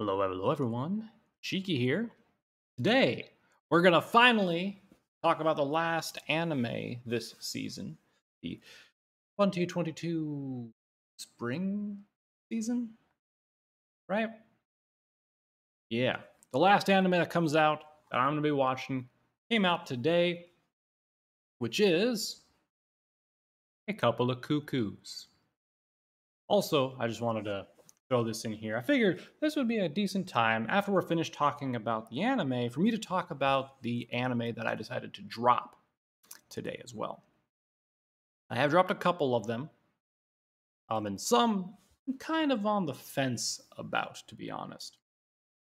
Hello, hello, everyone. Shiki here. Today, we're going to finally talk about the last anime this season, the 2022 spring season, right? Yeah, the last anime that comes out that I'm going to be watching came out today, which is a couple of cuckoos. Also, I just wanted to throw this in here. I figured this would be a decent time after we're finished talking about the anime for me to talk about the anime that I decided to drop today as well. I have dropped a couple of them, um, and some I'm kind of on the fence about, to be honest.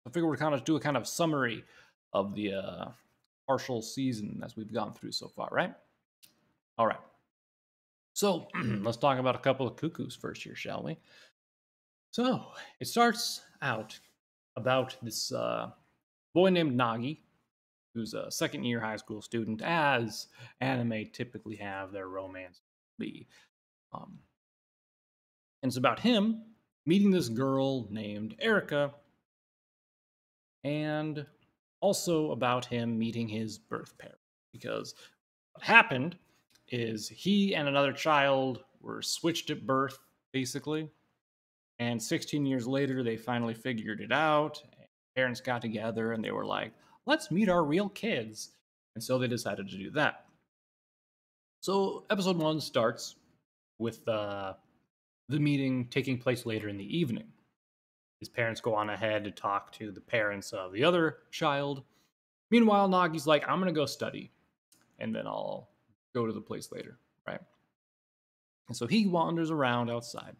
I figure we're kind of do a kind of summary of the uh, partial season as we've gone through so far, right? All right. So let's talk about a couple of cuckoos first here, shall we? So it starts out about this uh, boy named Nagi, who's a second year high school student, as anime typically have their romance be. Um, and it's about him meeting this girl named Erica, and also about him meeting his birth parent. Because what happened is he and another child were switched at birth, basically. And 16 years later, they finally figured it out. Parents got together and they were like, let's meet our real kids. And so they decided to do that. So episode one starts with uh, the meeting taking place later in the evening. His parents go on ahead to talk to the parents of the other child. Meanwhile, Nagi's like, I'm going to go study and then I'll go to the place later, right? And so he wanders around outside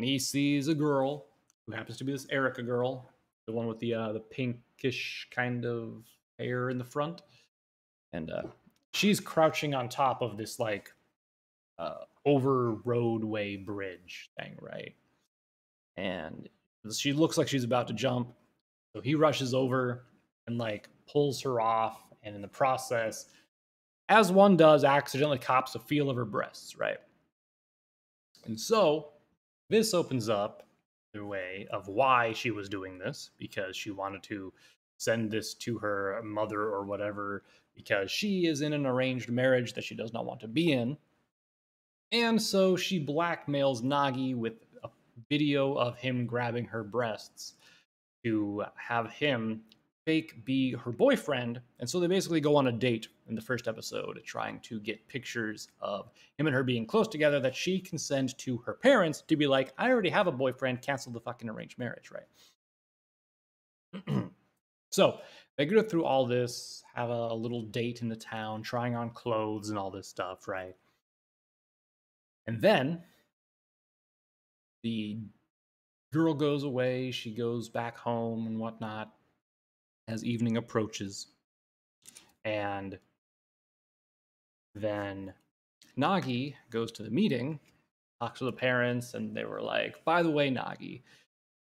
and he sees a girl who happens to be this Erica girl, the one with the uh, the pinkish kind of hair in the front, and uh, she's crouching on top of this like uh, over roadway bridge thing, right? And she looks like she's about to jump, so he rushes over and like pulls her off, and in the process, as one does, accidentally cops a feel of her breasts, right? And so this opens up the way of why she was doing this because she wanted to send this to her mother or whatever because she is in an arranged marriage that she does not want to be in. And so she blackmails Nagi with a video of him grabbing her breasts to have him fake be her boyfriend. And so they basically go on a date in the first episode, trying to get pictures of him and her being close together that she can send to her parents to be like, I already have a boyfriend, cancel the fucking arranged marriage, right? so they go through all this, have a little date in the town, trying on clothes and all this stuff, right? And then the girl goes away, she goes back home and whatnot as evening approaches. And then Nagi goes to the meeting, talks to the parents, and they were like, by the way, Nagi,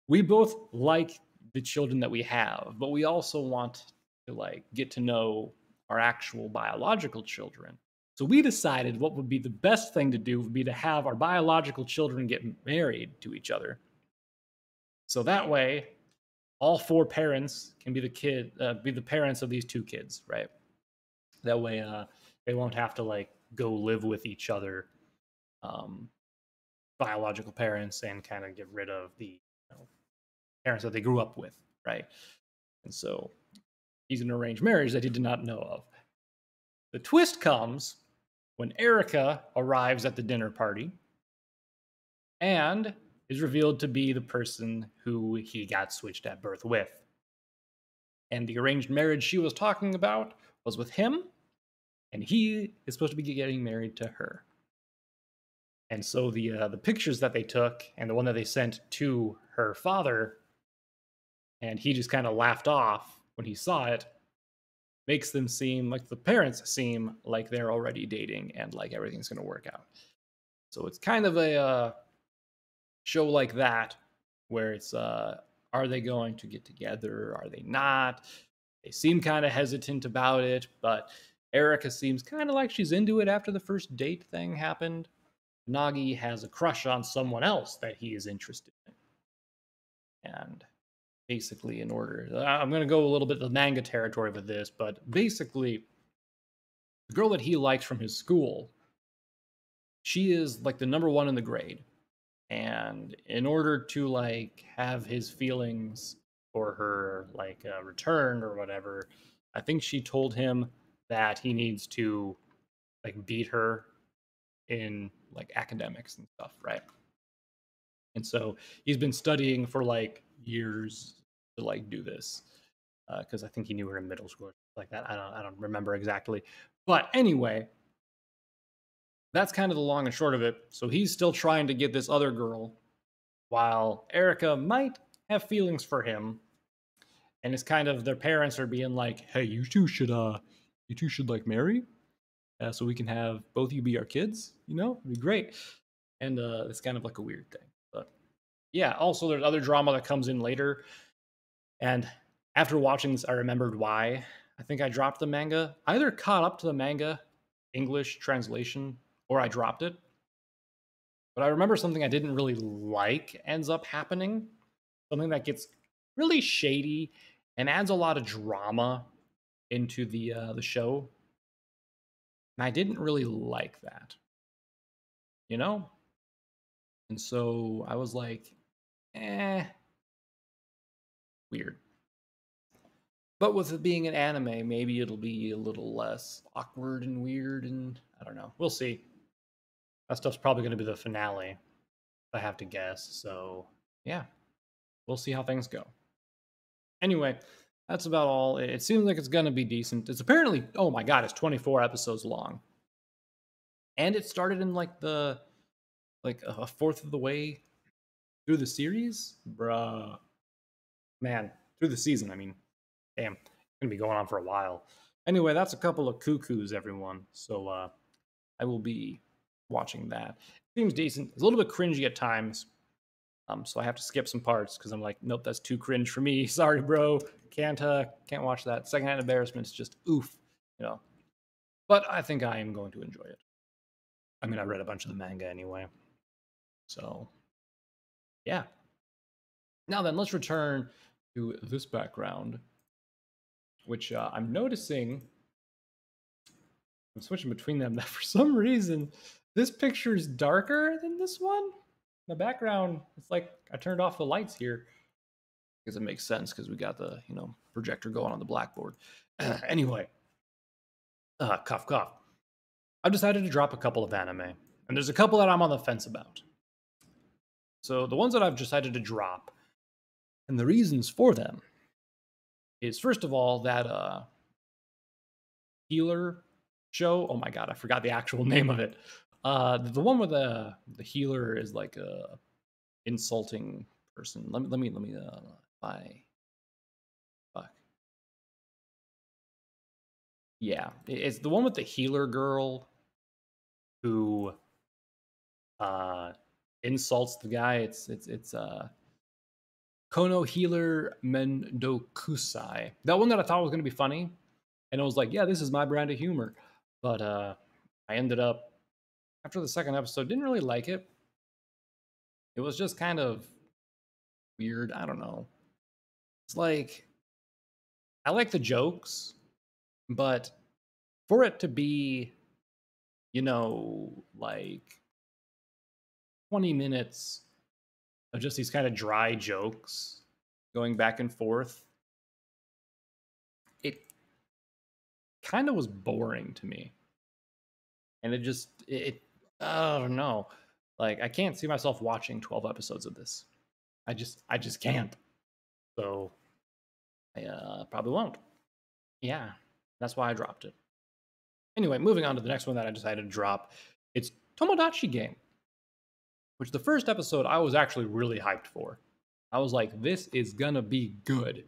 we both like the children that we have, but we also want to like get to know our actual biological children. So we decided what would be the best thing to do would be to have our biological children get married to each other. So that way, all four parents can be the kid, uh, be the parents of these two kids, right? That way, uh, they won't have to like go live with each other, um, biological parents, and kind of get rid of the you know, parents that they grew up with, right? And so, he's an arranged marriage that he did not know of. The twist comes when Erica arrives at the dinner party, and is revealed to be the person who he got switched at birth with. And the arranged marriage she was talking about was with him, and he is supposed to be getting married to her. And so the uh, the pictures that they took and the one that they sent to her father, and he just kind of laughed off when he saw it, makes them seem like the parents seem like they're already dating and like everything's going to work out. So it's kind of a uh, show like that where it's uh are they going to get together are they not they seem kind of hesitant about it but erica seems kind of like she's into it after the first date thing happened nagi has a crush on someone else that he is interested in and basically in order. I'm going to go a little bit the manga territory with this, but basically, the girl that he likes from his school, she is like the number one in the grade. And in order to like have his feelings for her like uh, returned or whatever, I think she told him that he needs to like beat her in like academics and stuff, right? And so he's been studying for like years to like do this because uh, I think he knew her in middle school like that. I don't I don't remember exactly, but anyway, that's kind of the long and short of it. So he's still trying to get this other girl, while Erica might have feelings for him, and it's kind of their parents are being like, "Hey, you two should uh, you two should like marry, uh, so we can have both of you be our kids. You know, it'd be great." And uh, it's kind of like a weird thing, but yeah. Also, there's other drama that comes in later and after watching this, I remembered why I think I dropped the manga. I either caught up to the manga English translation or I dropped it. But I remember something I didn't really like ends up happening. Something that gets really shady and adds a lot of drama into the uh, the show. And I didn't really like that. You know? And so I was like, eh, weird. But with it being an anime, maybe it'll be a little less awkward and weird, and I don't know. We'll see. That stuff's probably going to be the finale, I have to guess. So, yeah, we'll see how things go. Anyway, that's about all. It seems like it's going to be decent. It's apparently, oh my god, it's 24 episodes long. And it started in like the, like a fourth of the way through the series. Bruh man, through the season. I mean, damn, it's gonna be going on for a while. Anyway, that's a couple of cuckoos, everyone. So uh, I will be watching that. Seems decent. It's a little bit cringy at times. Um, so I have to skip some parts because I'm like, nope, that's too cringe for me. Sorry, bro. Can't uh, can't watch that. Secondhand embarrassment is just oof, you know. But I think I am going to enjoy it. I mean, I read a bunch of the manga anyway. So, yeah. Now then, let's return to this background, which uh, I'm noticing. I'm switching between them. That for some reason, this picture is darker than this one. The background, it's like I turned off the lights here because it makes sense because we got the you know projector going on the blackboard. anyway, uh, cough cough. I've decided to drop a couple of anime, and there's a couple that I'm on the fence about. So the ones that I've decided to drop and the reasons for them is first of all that uh healer show. Oh my god, I forgot the actual name of it. Uh the one where the the healer is like a insulting person. Let me let me let me uh I fuck. Yeah, it's the one with the healer girl who uh insults the guy. It's it's it's uh Kono Healer Mendokusai. That one that I thought was going to be funny. And I was like, yeah, this is my brand of humor. But uh, I ended up, after the second episode, didn't really like it. It was just kind of weird. I don't know. It's like, I like the jokes, but for it to be, you know, like 20 minutes of just these kind of dry jokes going back and forth. It kind of was boring to me. And it just it I don't. Like I can't see myself watching 12 episodes of this. I just I just can't. So I uh, probably won't. Yeah, that's why I dropped it. Anyway, moving on to the next one that I decided to drop. It's Tomodachi Game which the first episode I was actually really hyped for. I was like, this is gonna be good.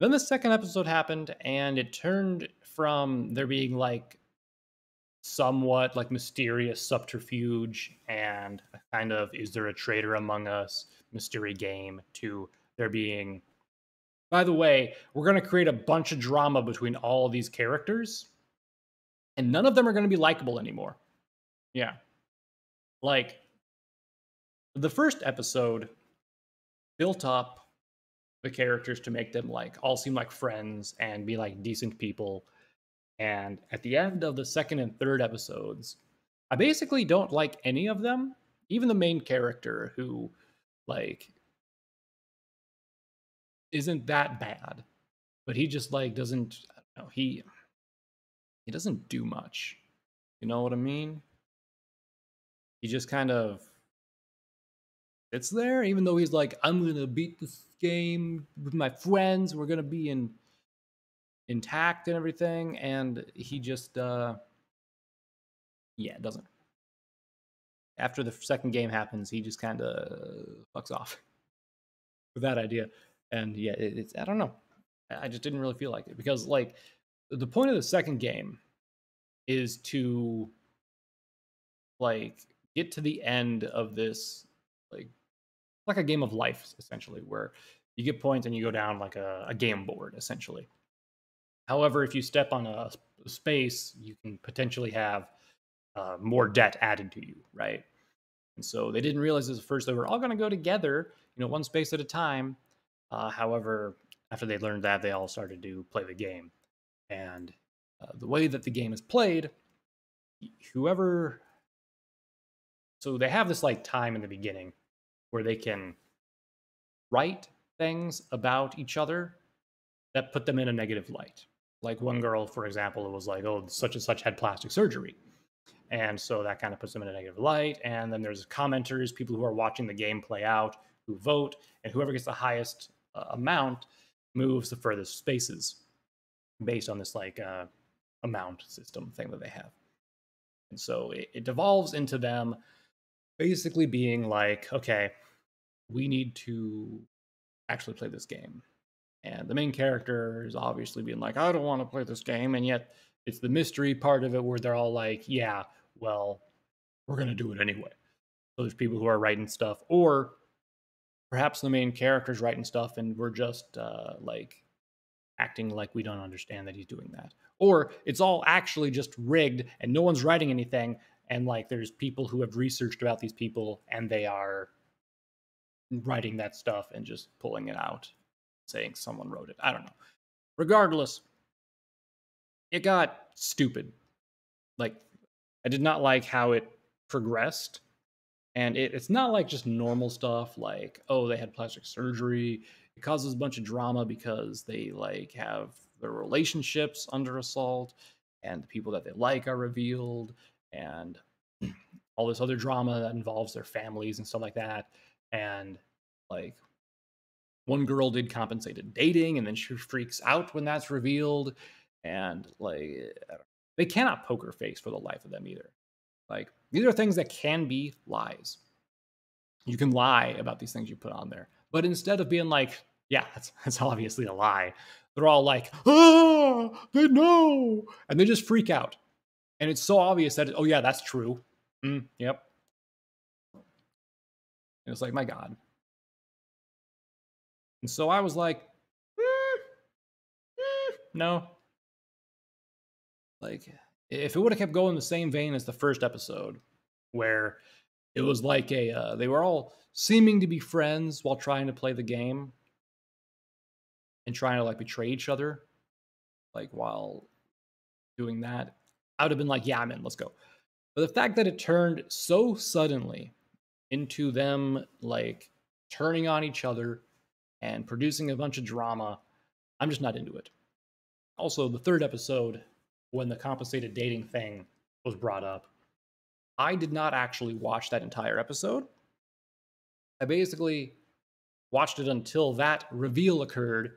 Then the second episode happened, and it turned from there being like somewhat like mysterious subterfuge and kind of is there a traitor among us mystery game to there being by the way we're going to create a bunch of drama between all these characters and none of them are going to be likable anymore yeah like the first episode built up the characters to make them like all seem like friends and be like decent people. And at the end of the second and third episodes, I basically don't like any of them, even the main character who like isn't that bad, but he just like doesn't know, he he doesn't do much. You know what I mean? He just kind of sits there, even though he's like, I'm gonna beat this game with my friends, we're gonna be in intact and everything, and he just uh yeah, doesn't. After the second game happens, he just kind of fucks off with that idea. And yeah, it, it's I don't know. I just didn't really feel like it because like the point of the second game is to like get to the end of this like like a game of life essentially where you get points and you go down like a, a game board essentially however if you step on a, space you can potentially have uh, more debt added to you right and so they didn't realize this at first they were all going to go together you know one space at a time uh, however after they learned that they all started to play the game and uh, the way that the game is played, whoever. So they have this like time in the beginning where they can write things about each other that put them in a negative light. Like one girl, for example, it was like, oh, such and such had plastic surgery. And so that kind of puts them in a negative light. And then there's commenters, people who are watching the game play out, who vote, and whoever gets the highest uh, amount moves the furthest spaces based on this like uh, amount system thing that they have. And so it, it devolves into them basically being like, okay, we need to actually play this game. And the main character is obviously being like, I don't want to play this game. And yet it's the mystery part of it where they're all like, yeah, well, we're going to do it anyway. So there's people who are writing stuff, or perhaps the main character's writing stuff and we're just uh, like acting like we don't understand that he's doing that. Or it's all actually just rigged and no one's writing anything. And like there's people who have researched about these people and they are writing that stuff and just pulling it out, saying someone wrote it. I don't know. Regardless, it got stupid. Like, I did not like how it progressed. And it, it's not like just normal stuff like, oh, they had plastic surgery it causes a bunch of drama because they like have their relationships under assault and the people that they like are revealed and all this other drama that involves their families and stuff like that and like one girl did compensated dating and then she freaks out when that's revealed and like they cannot poker face for the life of them either like these are things that can be lies you can lie about these things you put on there but instead of being like, yeah, that's, that's obviously a lie, they're all like, oh, they know. And they just freak out. And it's so obvious that, oh, yeah, that's true. Mm, yep. And it's like, my God. And so I was like, mm, mm, no. Like, if it would have kept going the same vein as the first episode, where it was like a, uh, they were all seeming to be friends while trying to play the game and trying to like betray each other like while doing that i would have been like yeah i'm in let's go but the fact that it turned so suddenly into them like turning on each other and producing a bunch of drama i'm just not into it. Also the third episode when the compensated dating thing was brought up i did not actually watch that entire episode. I basically watched it until that reveal occurred.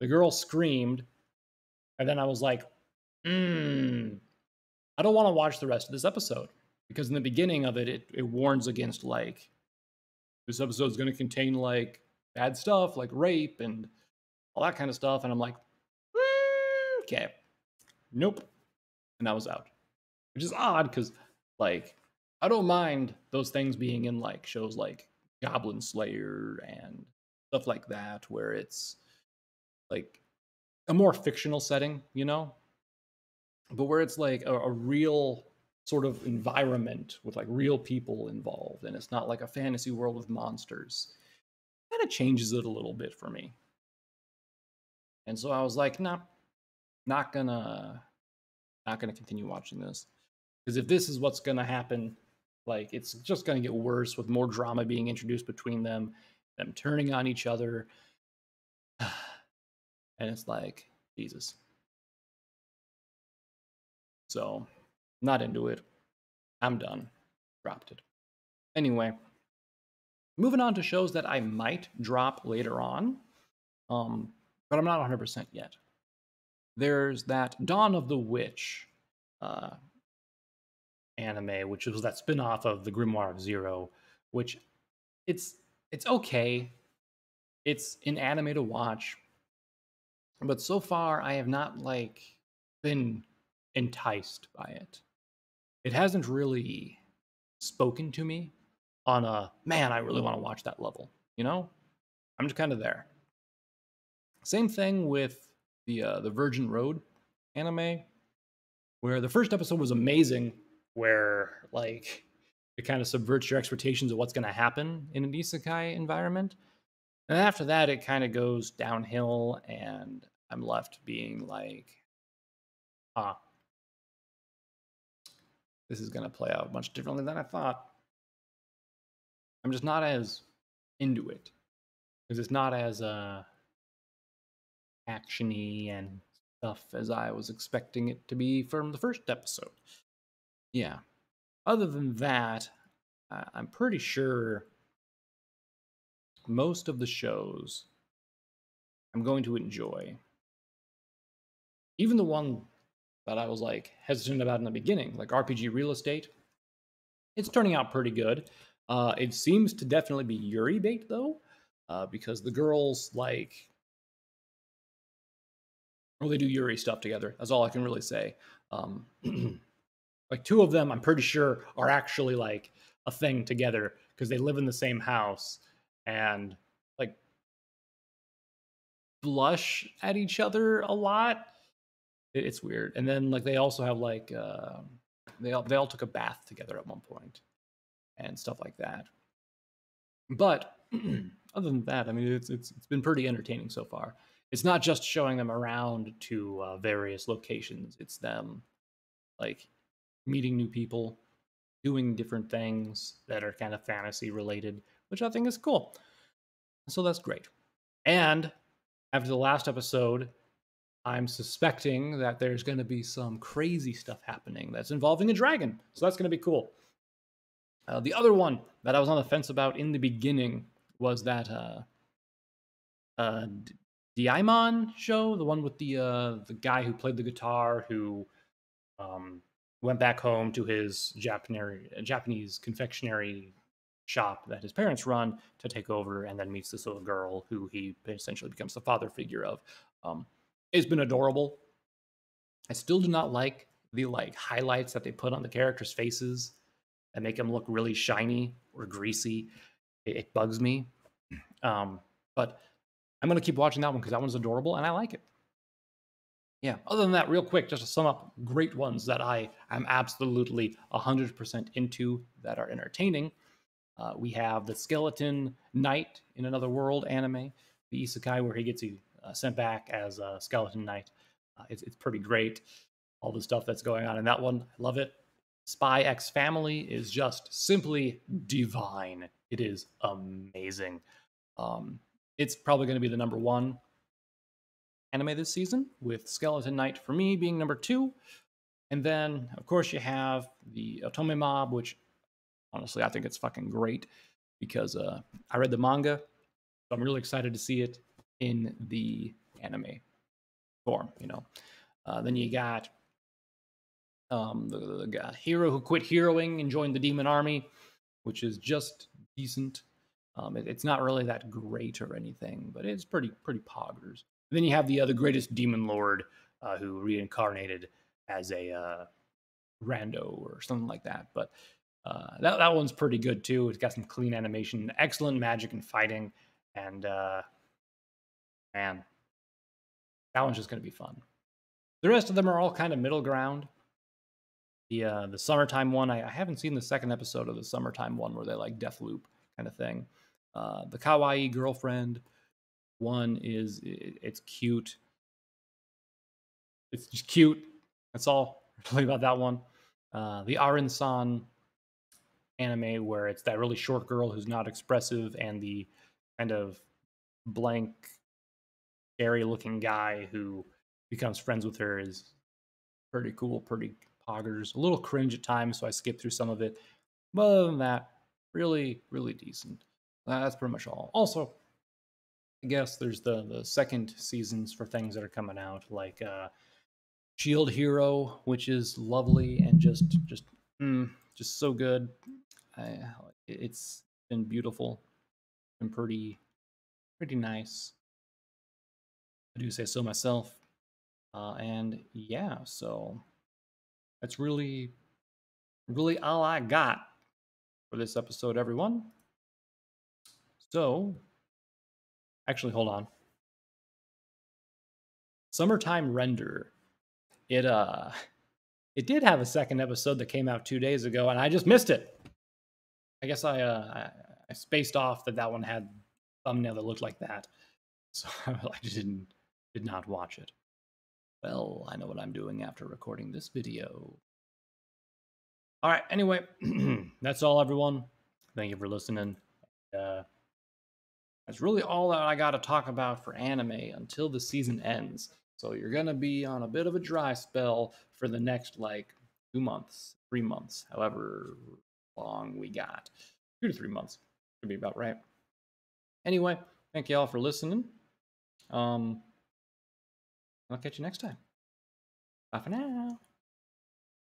The girl screamed, and then I was like, hmm, I don't want to watch the rest of this episode. Because in the beginning of it, it, it warns against like this episode is going to contain like bad stuff, like rape and all that kind of stuff. And I'm like, mm, okay, nope. And that was out, which is odd because like I don't mind those things being in like shows like Goblin Slayer and stuff like that, where it's like a more fictional setting, you know, but where it's like a, a real sort of environment with like real people involved, and it's not like a fantasy world with monsters. Kind of changes it a little bit for me. And so I was like, nah, not gonna not gonna continue watching this. Because if this is what's gonna happen, like it's just gonna get worse with more drama being introduced between them, them turning on each other. and it's like, Jesus. So not into it. I'm done. Dropped it. Anyway, moving on to shows that I might drop later on, um, but I'm not 100% yet. There's that Dawn of the Witch uh, anime, which was that spin-off of the Grimoire of Zero, which it's it's okay. It's an anime to watch, but so far I have not like been enticed by it. It hasn't really spoken to me on a man, I really want to watch that level. You know, I'm just kind of there. Same thing with the uh, the Virgin Road anime, where the first episode was amazing, where like it kind of subverts your expectations of what's going to happen in an isekai environment, and after that, it kind of goes downhill, and I'm left being like, ah, this is going to play out much differently than I thought. I'm just not as into it because it's not as uh, actiony and stuff as I was expecting it to be from the first episode. Yeah. Other than that, I'm pretty sure most of the shows I'm going to enjoy. Even the one that I was like hesitant about in the beginning, like RPG Real Estate, it's turning out pretty good. Uh, it seems to definitely be Yuri bait though, uh, because the girls like, well, they do Yuri stuff together. That's all I can really say. Um, like two of them, I'm pretty sure are actually like a thing together because they live in the same house and like blush at each other a lot. It's weird. And then like they also have like uh, they all they all took a bath together at one point and stuff like that. But other than that, I mean, it's, it's, it's been pretty entertaining so far. It's not just showing them around to uh, various locations. It's them like meeting new people, doing different things that are kind of fantasy related, which I think is cool. So that's great. And after the last episode, I'm suspecting that there's going to be some crazy stuff happening that's involving a dragon. So that's going to be cool. Uh, the other one that I was on the fence about in the beginning was that uh, uh, Deaimon show, the one with the uh, the guy who played the guitar, who um, went back home to his Japanese Japanese confectionery shop that his parents run to take over, and then meets this little girl who he essentially becomes the father figure of. Um, it's been adorable. I still do not like the like highlights that they put on the characters' faces and make them look really shiny or greasy. It, it bugs me. Um, but I'm going to keep watching that one because that one's adorable and I like it. Yeah. Other than that, real quick, just to sum up great ones that I am absolutely 100% into that are entertaining. Uh, we have the Skeleton Knight in Another World anime, the isekai where he gets uh, sent back as a skeleton knight. Uh, it's, it's pretty great. All the stuff that's going on in that one, I love it. Spy X Family is just simply divine. It is amazing. Um, it's probably going to be the number one anime this season, with Skeleton Knight for me being number two. And then, of course, you have the Otome Mob, which honestly I think it's fucking great because uh, I read the manga, so I'm really excited to see it in the anime form. You know, uh, then you got um, the, the, the hero who quit heroing and joined the demon army, which is just decent. Um, it, it's not really that great or anything, but it's pretty pretty poggers. And then you have the other greatest demon lord uh, who reincarnated as a uh, rando or something like that. But uh, that that one's pretty good too. It's got some clean animation, excellent magic and fighting, and uh, man, that one's just gonna be fun. The rest of them are all kind of middle ground the uh, the summertime one. I, I, haven't seen the second episode of the summertime one where they like death loop kind of thing. Uh, the kawaii girlfriend one is it, it's cute. it's just cute. That's all really about that one. Uh, the Aharen-san anime where it's that really short girl who's not expressive and the kind of blank, scary looking guy who becomes friends with her is pretty cool, pretty poggers. A little cringe at times, so I skipped through some of it. But other than that, really, really decent. That's pretty much all. Also, I guess there's the the second seasons for things that are coming out, like uh, Shield Hero, which is lovely and just just mm, just so good. I, it's been beautiful and pretty pretty nice. I do say so myself. Uh, and yeah, so that's really really all I got for this episode, everyone. So, actually, hold on. Summertime Render. It uh it did have a second episode that came out 2 days ago and I just missed it. I guess I uh I, spaced off that that one had thumbnail that looked like that. So I didn't did not watch it. Well, I know what I'm doing after recording this video. All right, anyway, that's all everyone. Thank you for listening. Uh that's really all that I got to talk about for anime until the season ends. So you're going to be on a bit of a dry spell for the next like two months, three months, however long we got. Two to three months. Should be about right. Anyway, thank you all for listening. Um, I'll catch you next time. Bye for now.